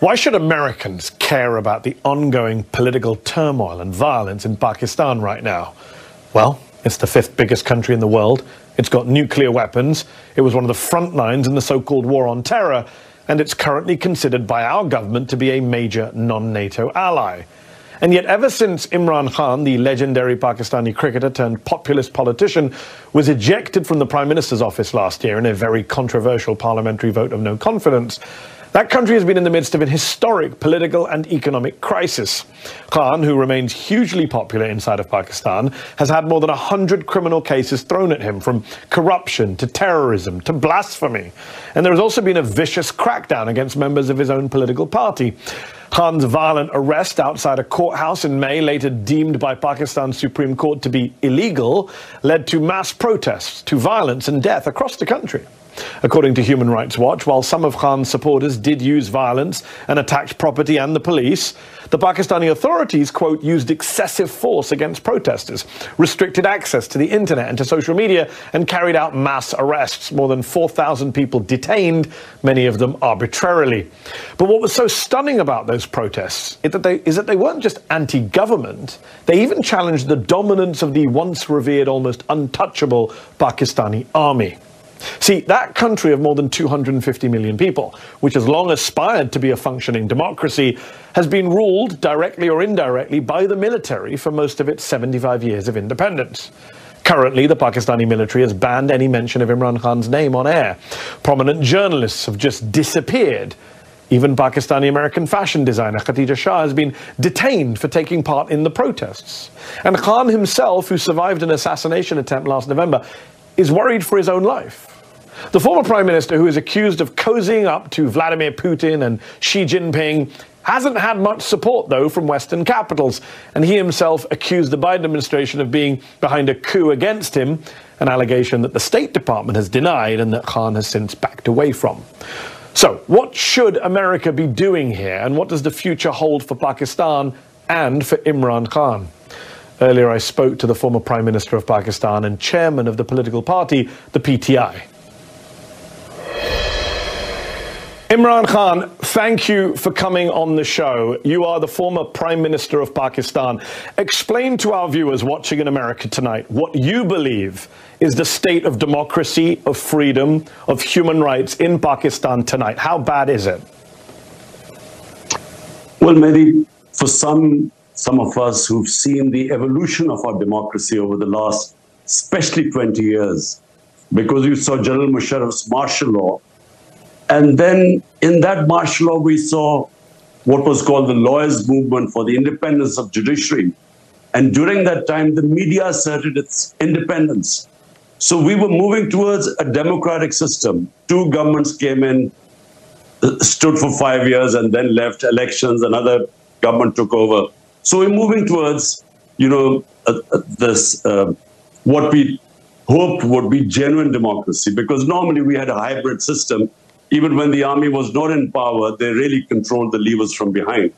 Why should Americans care about the ongoing political turmoil and violence in Pakistan right now? Well, it's the fifth biggest country in the world. It's got nuclear weapons. It was one of the front lines in the so called war on terror. And it's currently considered by our government to be a major non NATO ally. And yet, ever since Imran Khan, the legendary Pakistani cricketer turned populist politician, was ejected from the Prime Minister's office last year in a very controversial parliamentary vote of no confidence, that country has been in the midst of an historic political and economic crisis. Khan, who remains hugely popular inside of Pakistan, has had more than 100 criminal cases thrown at him, from corruption to terrorism to blasphemy. And there has also been a vicious crackdown against members of his own political party. Khan's violent arrest outside a courthouse in May, later deemed by Pakistan's Supreme Court to be illegal, led to mass protests, to violence and death across the country. According to Human Rights Watch, while some of Khan's supporters did use violence and attacked property and the police, the Pakistani authorities, quote, used excessive force against protesters, restricted access to the internet and to social media, and carried out mass arrests. More than 4,000 people detained, many of them arbitrarily. But what was so stunning about those protests is that they, is that they weren't just anti government, they even challenged the dominance of the once revered, almost untouchable Pakistani army. See, that country of more than 250 million people, which has long aspired to be a functioning democracy, has been ruled directly or indirectly by the military for most of its 75 years of independence. Currently, the Pakistani military has banned any mention of Imran Khan's name on air. Prominent journalists have just disappeared. Even Pakistani American fashion designer Khadijah Shah has been detained for taking part in the protests. And Khan himself, who survived an assassination attempt last November, is worried for his own life. The former prime minister, who is accused of cozying up to Vladimir Putin and Xi Jinping, hasn't had much support, though, from Western capitals, and he himself accused the Biden administration of being behind a coup against him, an allegation that the State Department has denied and that Khan has since backed away from. So, what should America be doing here, and what does the future hold for Pakistan and for Imran Khan? Earlier, I spoke to the former Prime Minister of Pakistan and chairman of the political party, the PTI. Imran Khan, thank you for coming on the show. You are the former Prime Minister of Pakistan. Explain to our viewers watching in America tonight what you believe is the state of democracy, of freedom, of human rights in Pakistan tonight. How bad is it? Well, maybe for some, some of us who've seen the evolution of our democracy over the last, especially 20 years, because you saw General Musharraf's martial law and then in that martial law, we saw what was called the lawyers' movement for the independence of judiciary. And during that time, the media asserted its independence. So we were moving towards a democratic system. Two governments came in, stood for five years, and then left elections. Another government took over. So we're moving towards, you know, uh, uh, this uh, what we hoped would be genuine democracy, because normally we had a hybrid system even when the army was not in power, they really controlled the levers from behind.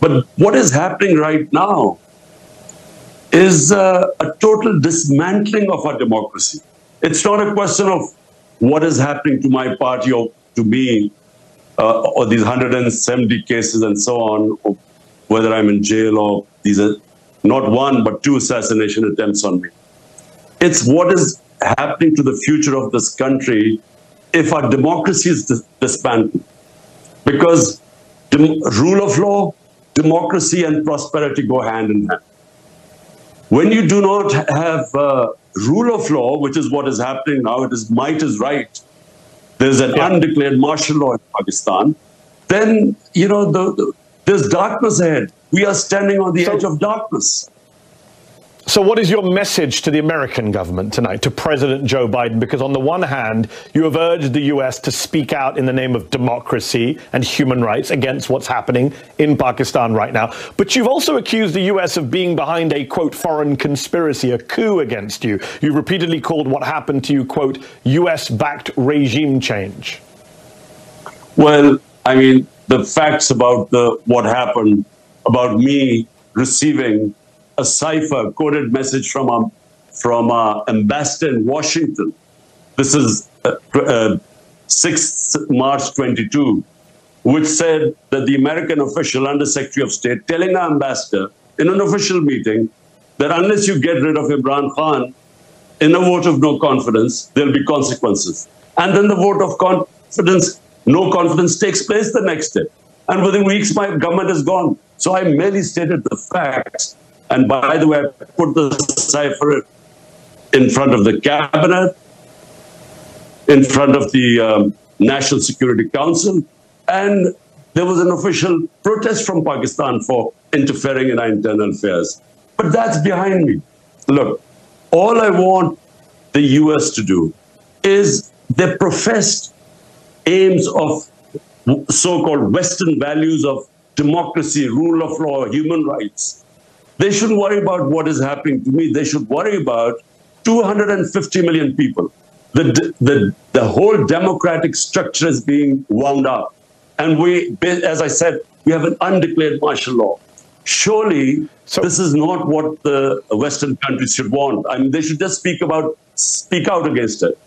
But what is happening right now is uh, a total dismantling of our democracy. It's not a question of what is happening to my party or to me, uh, or these 170 cases and so on, whether I'm in jail or these are not one, but two assassination attempts on me. It's what is happening to the future of this country if our democracy is disbanded. Because rule of law, democracy, and prosperity go hand in hand. When you do not have uh, rule of law, which is what is happening now, it is might is right. There's an yeah. undeclared martial law in Pakistan. Then you know the, the, there's darkness ahead. We are standing on the so, edge of darkness. So, what is your message to the American government tonight, to President Joe Biden? Because, on the one hand, you have urged the U.S. to speak out in the name of democracy and human rights against what's happening in Pakistan right now. But you've also accused the U.S. of being behind a, quote, foreign conspiracy, a coup against you. You repeatedly called what happened to you, quote, U.S. backed regime change. Well, I mean, the facts about the what happened, about me receiving a cipher coded message from a from a ambassador in Washington. This is uh, uh, 6th March 22. which said that the American official, Under Secretary of State, telling our ambassador in an official meeting that unless you get rid of Imran Khan in a vote of no confidence, there'll be consequences. And then the vote of confidence, no confidence takes place the next day. And within weeks, my government is gone. So I merely stated the facts. And by the way, I put the cipher in front of the cabinet, in front of the um, National Security Council, and there was an official protest from Pakistan for interfering in our internal affairs. But that's behind me. Look, all I want the US to do is their professed aims of so called Western values of democracy, rule of law, human rights. They shouldn't worry about what is happening to me. They should worry about 250 million people. The, the, the whole democratic structure is being wound up. And we, as I said, we have an undeclared martial law. Surely, so, this is not what the Western countries should want. I mean, they should just speak about, speak out against it.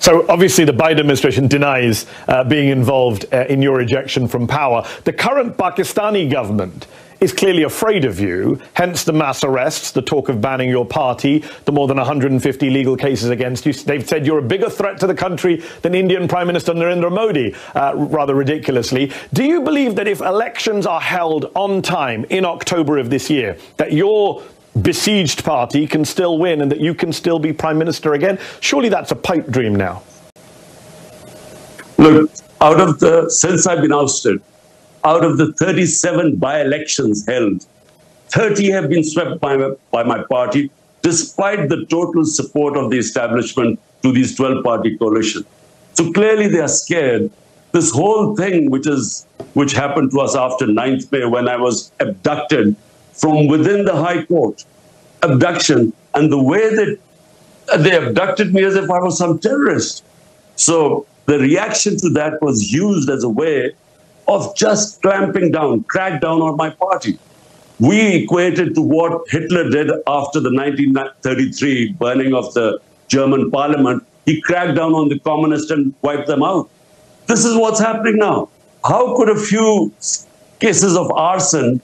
So obviously the Biden administration denies uh, being involved uh, in your ejection from power. The current Pakistani government is clearly afraid of you, hence the mass arrests, the talk of banning your party, the more than 150 legal cases against you. They've said you're a bigger threat to the country than Indian Prime Minister Narendra Modi, uh, rather ridiculously. Do you believe that if elections are held on time in October of this year, that your besieged party can still win and that you can still be Prime Minister again? Surely that's a pipe dream now. Look, out of the, since I've been ousted, out of the 37 by-elections held, 30 have been swept by my, by my party, despite the total support of the establishment to these 12-party coalition. So clearly they are scared. This whole thing, which is which happened to us after 9th May, when I was abducted from within the High Court, abduction, and the way that they abducted me as if I was some terrorist. So the reaction to that was used as a way of just clamping down, crack down on my party. We equated to what Hitler did after the 1933 burning of the German parliament. He cracked down on the communists and wiped them out. This is what's happening now. How could a few cases of arson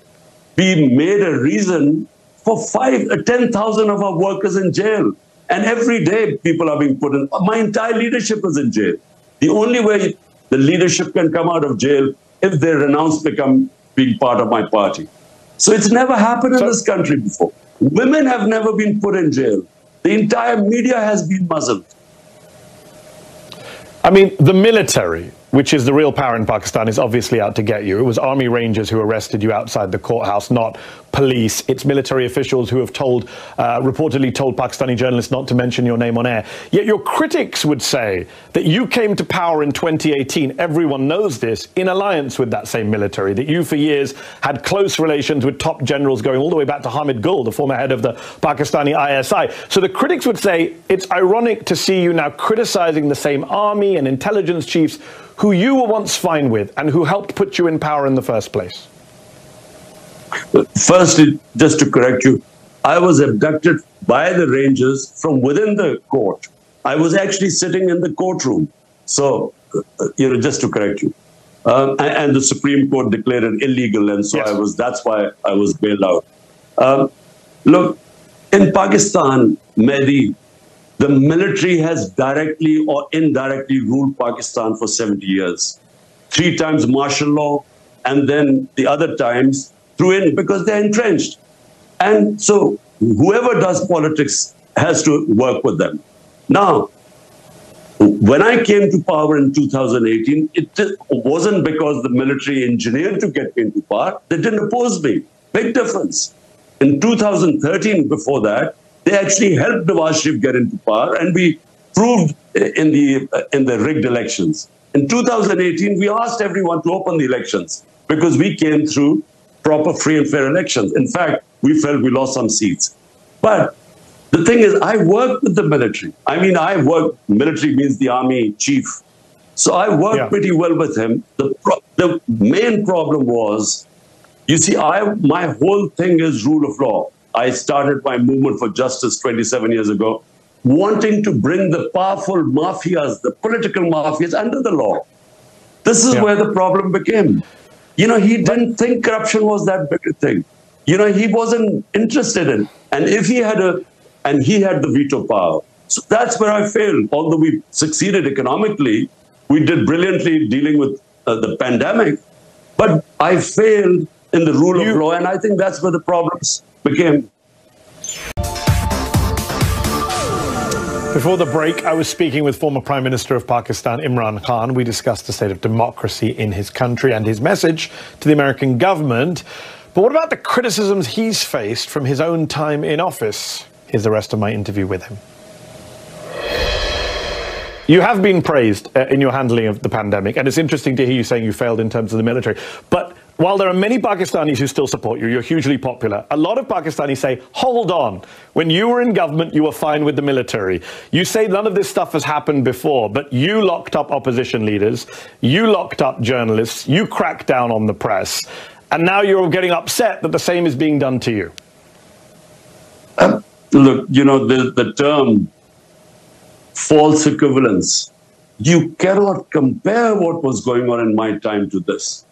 be made a reason for five, uh, 10,000 of our workers in jail? And every day people are being put in. My entire leadership is in jail. The only way the leadership can come out of jail if they renounce become being part of my party. So it's never happened in this country before. Women have never been put in jail. The entire media has been muzzled. I mean, the military which is the real power in Pakistan, is obviously out to get you. It was army rangers who arrested you outside the courthouse, not police. It's military officials who have told, uh, reportedly told Pakistani journalists not to mention your name on air. Yet your critics would say that you came to power in 2018, everyone knows this, in alliance with that same military, that you for years had close relations with top generals going all the way back to Hamid Gul, the former head of the Pakistani ISI. So the critics would say it's ironic to see you now criticizing the same army and intelligence chiefs who you were once fine with and who helped put you in power in the first place? First, just to correct you, I was abducted by the Rangers from within the court. I was actually sitting in the courtroom. So, uh, you know, just to correct you. Um, and, and, the Supreme Court declared it illegal, and so yes. I was. That's why I was bailed out. Um, look, in Pakistan, Mehdi, the military has directly or indirectly ruled Pakistan for 70 years. Three times martial law, and then the other times through in because they're entrenched. And so whoever does politics has to work with them. Now, when I came to power in 2018, it wasn't because the military engineered to get me into power. They didn't oppose me. Big difference. In 2013, before that, they actually helped Nawaz Sharif get into power, and we proved in the in the rigged elections. In 2018, we asked everyone to open the elections because we came through proper, free, and fair elections. In fact, we felt we lost some seats. But the thing is, I worked with the military. I mean, I worked, military means the army chief. So I worked yeah. pretty well with him. The, the main problem was, you see, I my whole thing is rule of law. I started my movement for justice 27 years ago, wanting to bring the powerful mafias, the political mafias, under the law. This is yeah. where the problem became. You know, he didn't think corruption was that big a thing. You know, he wasn't interested in. And if he had a, and he had the veto power. So that's where I failed. Although we succeeded economically, we did brilliantly dealing with uh, the pandemic, but I failed in the rule you, of law, and I think that's where the problems became. Before the break, I was speaking with former Prime Minister of Pakistan, Imran Khan. We discussed the state of democracy in his country and his message to the American government. But what about the criticisms he's faced from his own time in office? Here's the rest of my interview with him. You have been praised uh, in your handling of the pandemic, and it's interesting to hear you saying you failed in terms of the military. But while there are many Pakistanis who still support you, you're hugely popular. A lot of Pakistanis say, hold on. When you were in government, you were fine with the military. You say none of this stuff has happened before, but you locked up opposition leaders, you locked up journalists, you cracked down on the press, and now you're getting upset that the same is being done to you. Uh, look, you know, the, the term false equivalence. You cannot compare what was going on in my time to this.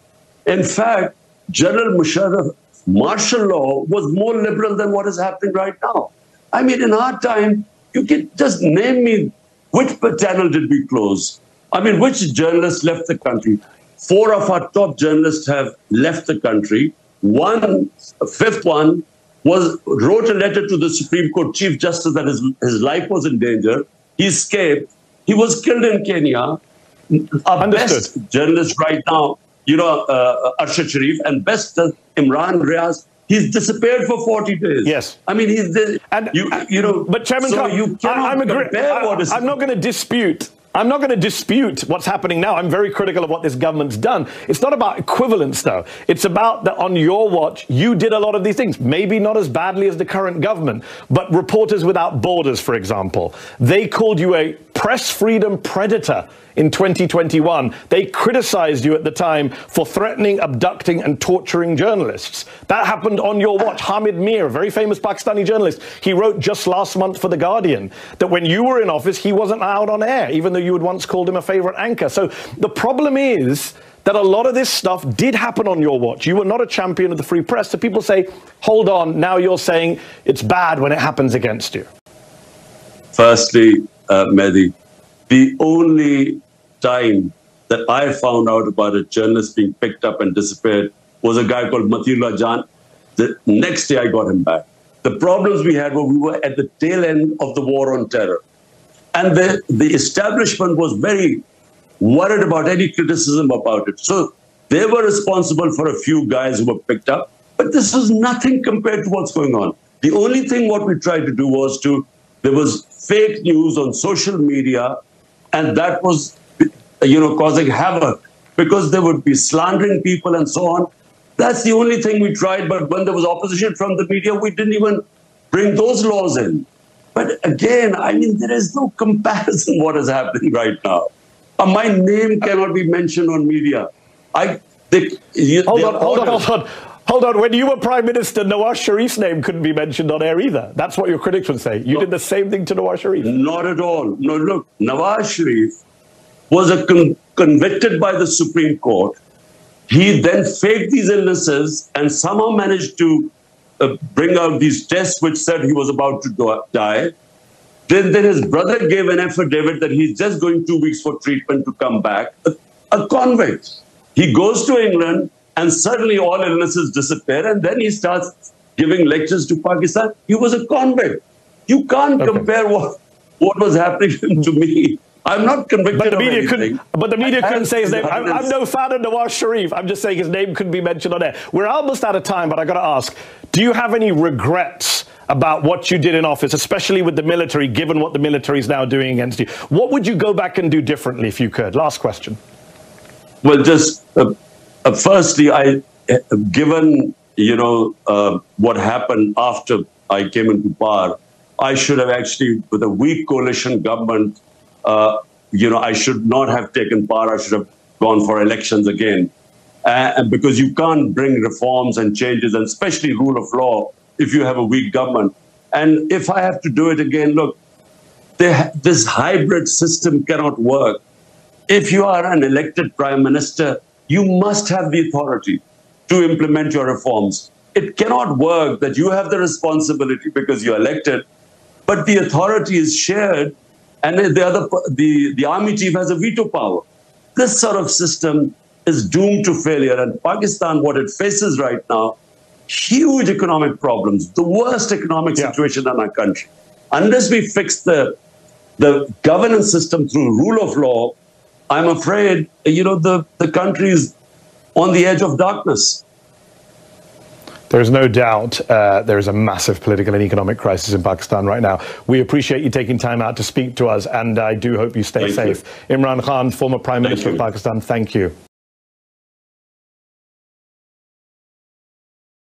In fact, General Musharraf martial law was more liberal than what is happening right now. I mean, in our time, you can just name me which channel did we close? I mean, which journalists left the country? Four of our top journalists have left the country. One, fifth one, was wrote a letter to the Supreme Court Chief Justice that his, his life was in danger. He escaped. He was killed in Kenya. Our Understood. best journalist right now, you know, uh, Arshad Sharif, and best uh, Imran Riaz, he's disappeared for 40 days. Yes. I mean, he's, the, and, you, you know, but Chairman so Khan, you cannot I, I'm compare I, what is... I'm not going to dispute I'm not going to dispute what's happening now. I'm very critical of what this government's done. It's not about equivalence, though. It's about that on your watch, you did a lot of these things. Maybe not as badly as the current government, but Reporters Without Borders, for example, they called you a press freedom predator in 2021. They criticized you at the time for threatening, abducting, and torturing journalists. That happened on your watch. Hamid Mir, a very famous Pakistani journalist, he wrote just last month for The Guardian that when you were in office, he wasn't allowed on air, even though you had once called him a favorite anchor. So the problem is that a lot of this stuff did happen on your watch. You were not a champion of the free press. So people say, hold on, now you're saying it's bad when it happens against you. Firstly, uh, the only time that I found out about a journalist being picked up and disappeared was a guy called Matiullah Jan. The next day I got him back. The problems we had were we were at the tail end of the war on terror. And the, the establishment was very worried about any criticism about it. So they were responsible for a few guys who were picked up. But this was nothing compared to what's going on. The only thing what we tried to do was to, there was fake news on social media, and that was you know, causing havoc because they would be slandering people and so on. That's the only thing we tried. But when there was opposition from the media, we didn't even bring those laws in. But again, I mean, there is no comparison what is happening right now. Uh, my name cannot be mentioned on media. I they, hold on, hold on, hold on. Hold on, when you were Prime Minister, Nawaz Sharif's name couldn't be mentioned on air either. That's what your critics would say. You no, did the same thing to Nawaz Sharif. Not at all. No, look, Nawaz Sharif was con convicted by the Supreme Court. He then faked these illnesses and somehow managed to uh, bring out these tests which said he was about to die. Then, then his brother gave an affidavit that he's just going two weeks for treatment to come back. A, a convict. He goes to England and suddenly all illnesses disappear and then he starts giving lectures to Pakistan. He was a convict. You can't okay. compare what, what was happening to me I'm not convicted but the media of anything. Couldn't, but the media I couldn't say his name. I'm, I'm, no fan of Nawaz Sharif. I'm just saying his name couldn't be mentioned on air. We're almost out of time, but I got to ask: Do you have any regrets about what you did in office, especially with the military, given what the military is now doing against you? What would you go back and do differently if you could? Last question. Well, just uh, uh, firstly, I, given you know uh, what happened after I came into power, I should have actually, with a weak coalition government uh, you know, I should not have taken power. I should have gone for elections again. Uh, because you can't bring reforms and changes, and especially rule of law, if you have a weak government. And if I have to do it again, look, this hybrid system cannot work. if you are an elected prime minister, you must have the authority to implement your reforms. It cannot work that you have the responsibility because you're elected, but the authority is shared and the other the, the army chief has a veto power. This sort of system is doomed to failure. And Pakistan, what it faces right now, huge economic problems, the worst economic yeah. situation in our country. Unless we fix the the governance system through rule of law, I'm afraid, you know, the, the country is on the edge of darkness. There is no doubt uh, there is a massive political and economic crisis in Pakistan right now. We appreciate you taking time out to speak to us, and I do hope you stay thank safe. You. Imran Khan, former Prime thank Minister you. of Pakistan, thank you.